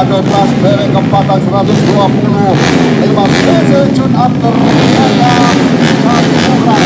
Ada kelas bereng keempatan 120 lewat PC Jun After Ada Sampurna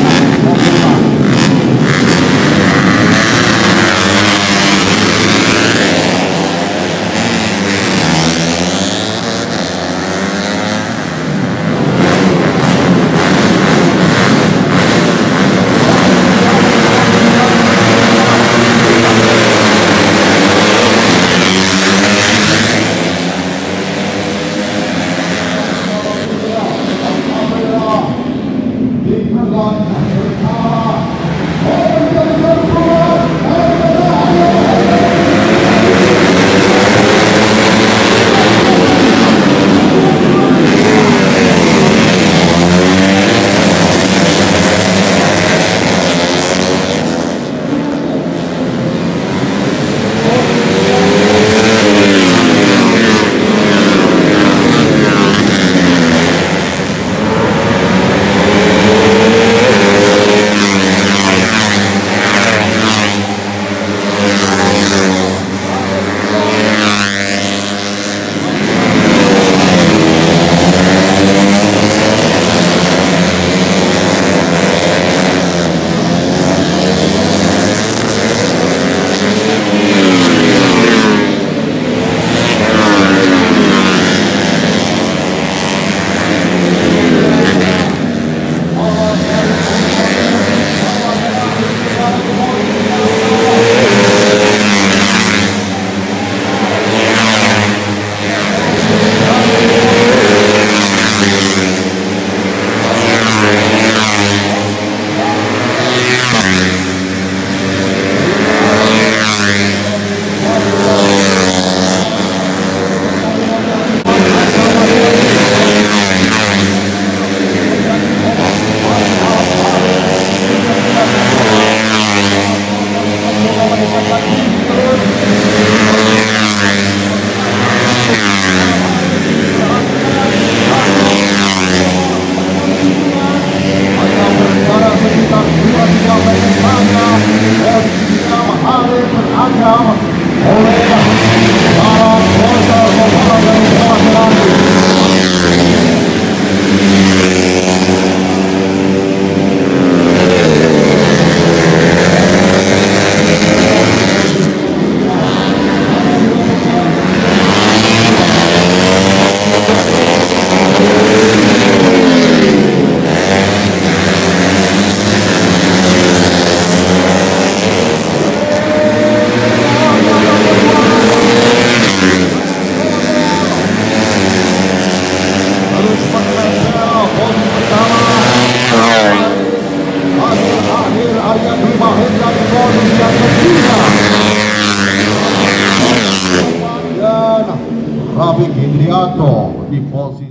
now. Indrianto di posisi